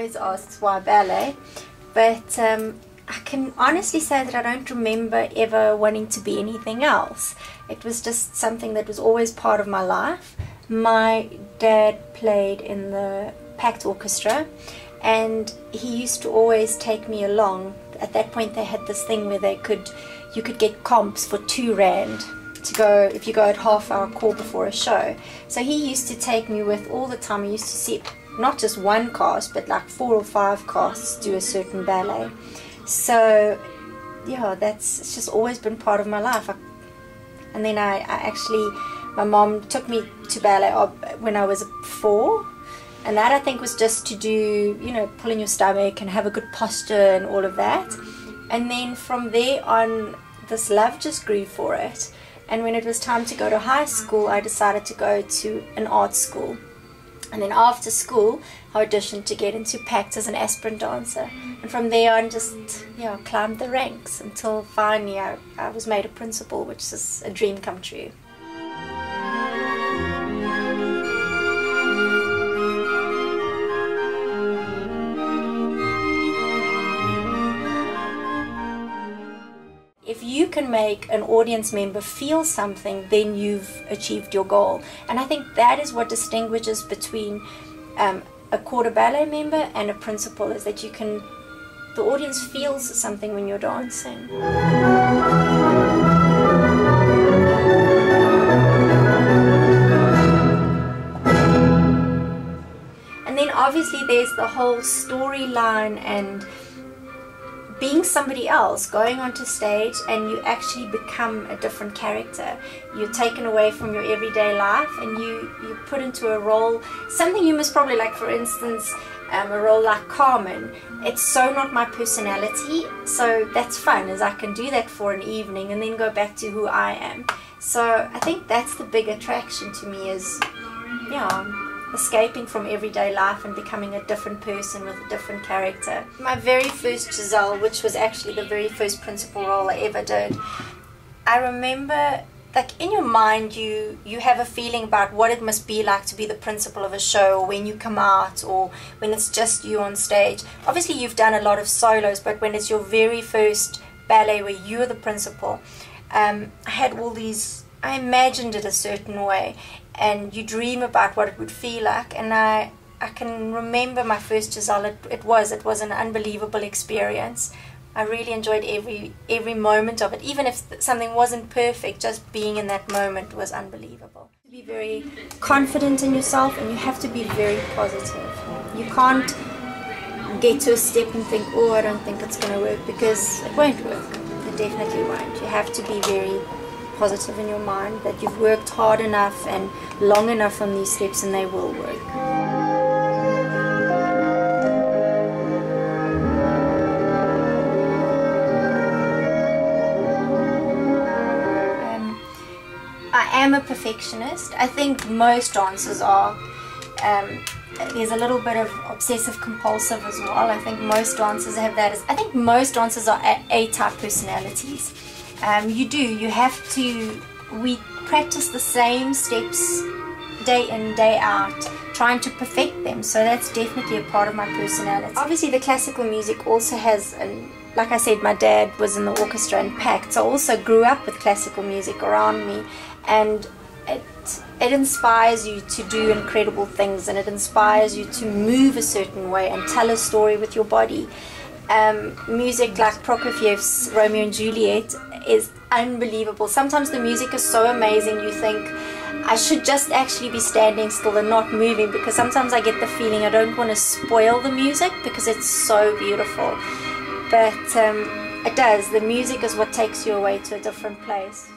always asks why ballet, but um, I can honestly say that I don't remember ever wanting to be anything else. It was just something that was always part of my life. My dad played in the Pact Orchestra and he used to always take me along. At that point they had this thing where they could you could get comps for two rand to go if you go at half hour call before a show. So he used to take me with all the time. He used to see not just one cast, but like four or five casts do a certain ballet. So yeah, that's it's just always been part of my life. I, and then I, I actually, my mom took me to ballet when I was four. And that I think was just to do, you know, pulling your stomach and have a good posture and all of that. And then from there on, this love just grew for it. And when it was time to go to high school, I decided to go to an art school. And then after school, I auditioned to get into PACT as an aspirant dancer. And from there on, just yeah, climbed the ranks until finally I, I was made a principal, which is a dream come true. Can make an audience member feel something, then you've achieved your goal. And I think that is what distinguishes between um, a de ballet member and a principal is that you can, the audience feels something when you're dancing. And then obviously there's the whole storyline and being somebody else, going onto stage and you actually become a different character. You're taken away from your everyday life and you, you put into a role, something you must probably like, for instance, um, a role like Carmen. It's so not my personality, so that's fun, as I can do that for an evening and then go back to who I am. So I think that's the big attraction to me is, yeah, escaping from everyday life and becoming a different person with a different character. My very first Giselle, which was actually the very first principal role I ever did, I remember like in your mind you you have a feeling about what it must be like to be the principal of a show or when you come out or when it's just you on stage obviously you've done a lot of solos but when it's your very first ballet where you're the principal um, I had all these I imagined it a certain way and you dream about what it would feel like. And I I can remember my first Giselle it, it was it was an unbelievable experience. I really enjoyed every every moment of it. Even if something wasn't perfect just being in that moment was unbelievable. To be very confident in yourself and you have to be very positive. You can't get to a step and think oh I don't think it's going to work because it won't work. It definitely won't. You have to be very positive in your mind that you've worked hard enough and long enough on these steps and they will work. Um, I am a perfectionist. I think most dancers are. Um, there's a little bit of obsessive compulsive as well. I think most dancers have that. I think most dancers are A-type personalities um, you do. You have to we practice the same steps day in day out trying to perfect them. So that's definitely a part of my personality. Obviously the classical music also has an like I said my dad was in the orchestra and PACT so I also grew up with classical music around me. And it it inspires you to do incredible things and it inspires you to move a certain way and tell a story with your body. Um, music like Prokofiev's Romeo and Juliet is unbelievable. Sometimes the music is so amazing you think I should just actually be standing still and not moving because sometimes I get the feeling I don't want to spoil the music because it's so beautiful. But um, it does. The music is what takes you away to a different place.